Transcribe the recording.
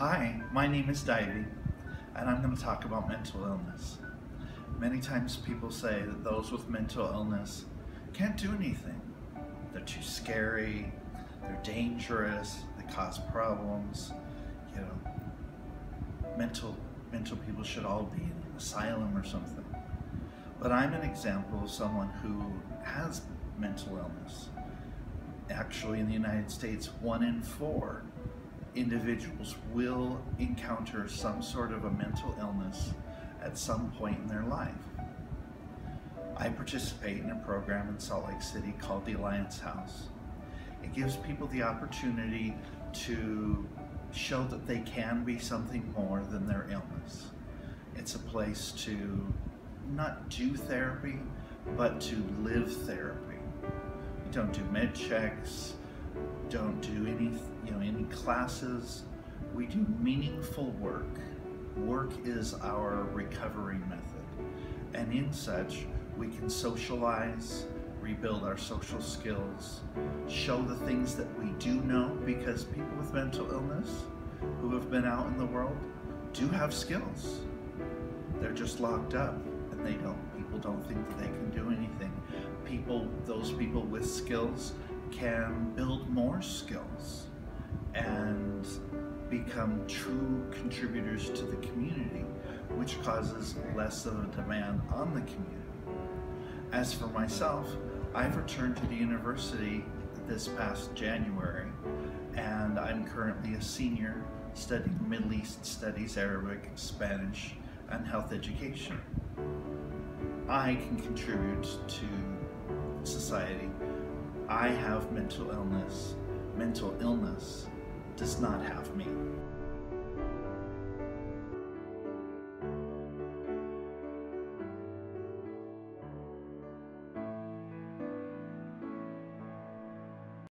Hi, my name is Divey, and I'm going to talk about mental illness. Many times people say that those with mental illness can't do anything. They're too scary, they're dangerous, they cause problems. You know, mental mental people should all be in an asylum or something. But I'm an example of someone who has mental illness. Actually, in the United States, one in four individuals will encounter some sort of a mental illness at some point in their life. I participate in a program in Salt Lake City called the Alliance House. It gives people the opportunity to show that they can be something more than their illness. It's a place to not do therapy, but to live therapy. You don't do med checks, don't do any, you know, any classes. We do meaningful work. Work is our recovery method. And in such, we can socialize, rebuild our social skills, show the things that we do know because people with mental illness who have been out in the world do have skills. They're just locked up and they don't, people don't think that they can do anything. People, those people with skills can build more skills and become true contributors to the community, which causes less of a demand on the community. As for myself, I've returned to the university this past January, and I'm currently a senior studying Middle East Studies, Arabic, Spanish, and health education. I can contribute to society I have mental illness. Mental illness does not have me.